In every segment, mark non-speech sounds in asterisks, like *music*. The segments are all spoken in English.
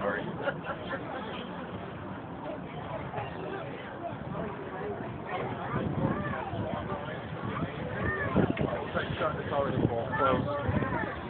Sorry. *laughs* It's already full. Closed.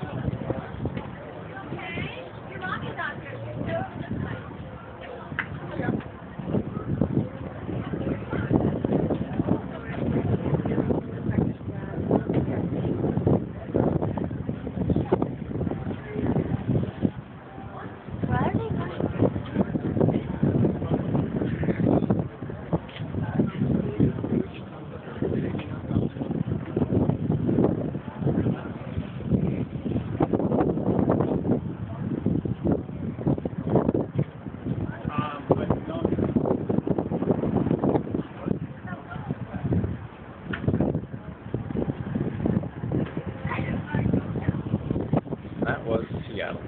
was Seattle.